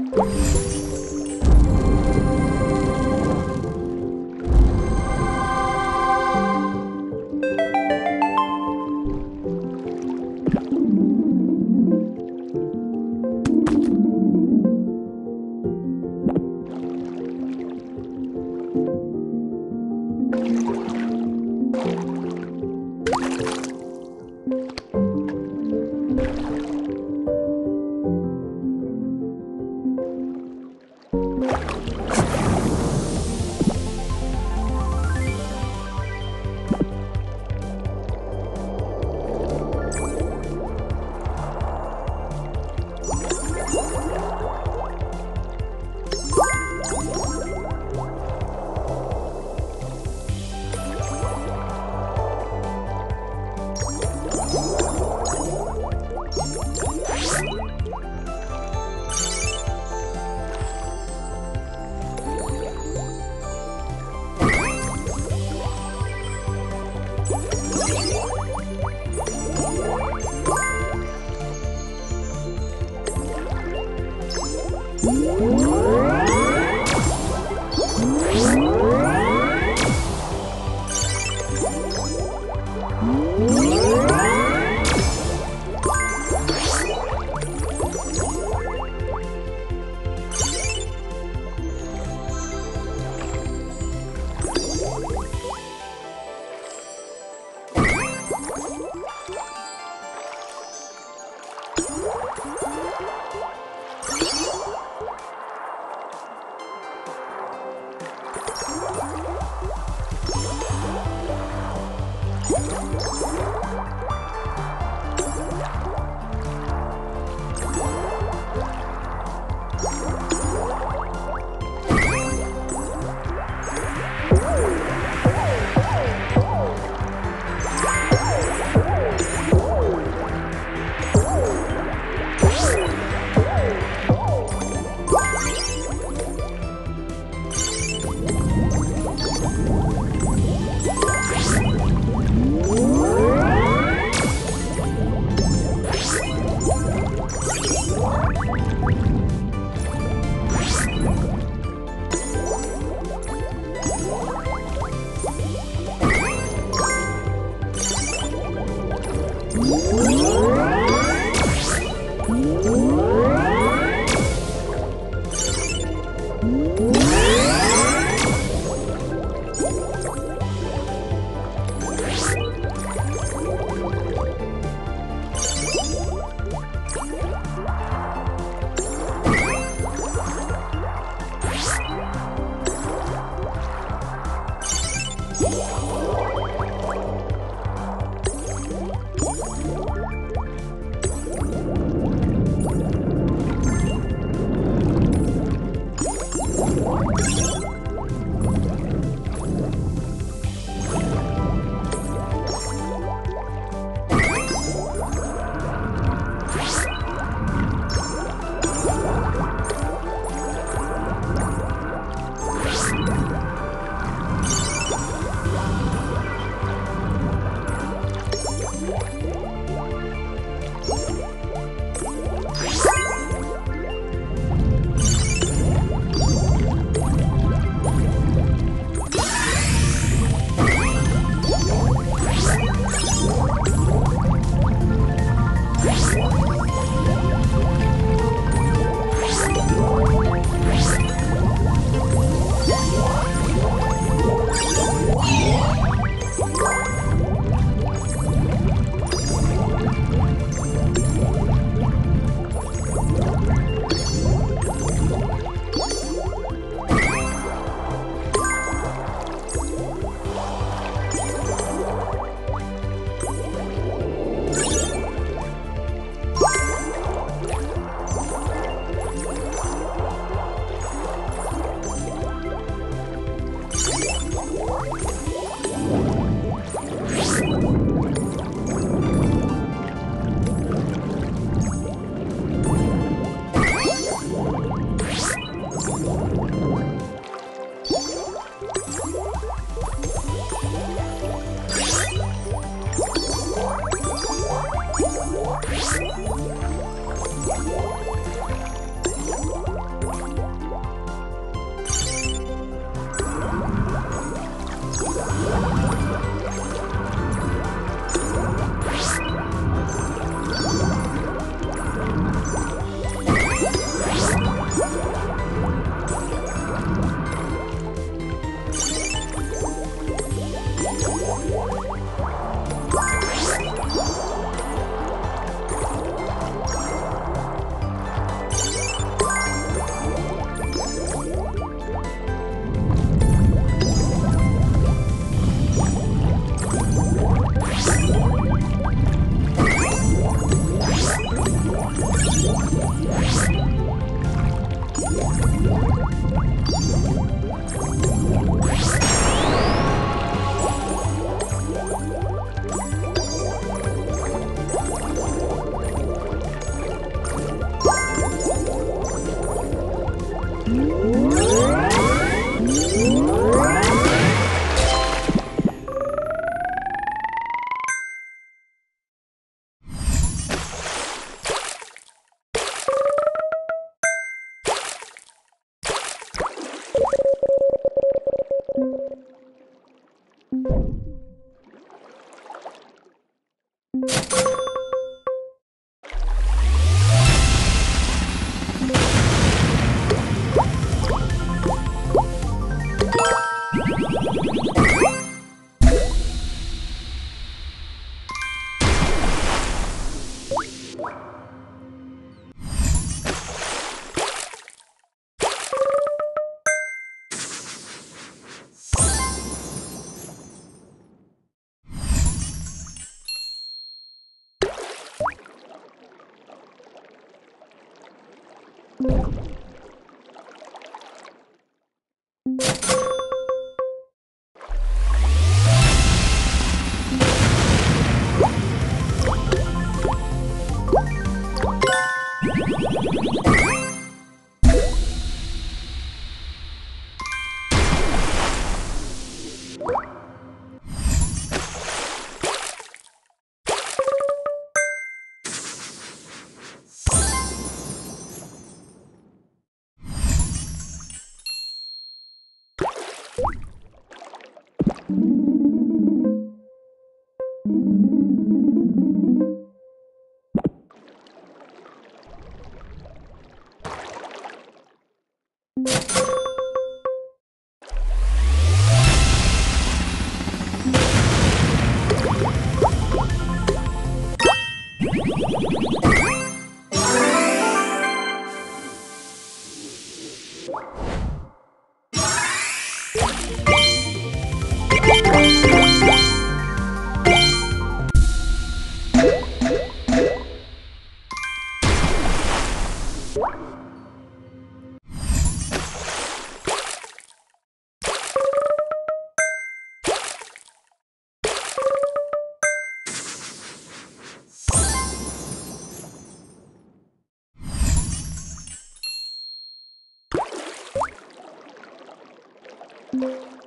Música Música Música